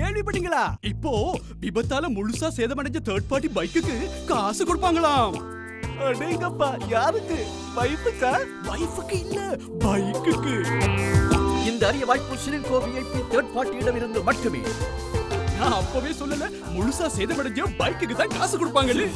கேள்விப்பட்டீங்களா? இப்போ விபத்தால முழுசா சேதமடைஞ்ச தேர்ட் பார்ட்டி பைக்குக்கு காசு கொடுப்பாங்களாம். அடேங்கப்பா யாருக்கு? வைஃபுக்கா வைஃபுக்கு இல்ல பைக்குக்கு இந்த அரிய வாய்ப்பு சிலிங்கோ விஐபி தேர்ட் பார்ட்டியிடம் இருந்து மட்டுமே. நான் அப்பவே சொல்லல முழுசா சேதமடைஞ்ச பைக்குக்கு தான் காசு கொடுப்பாங்களே.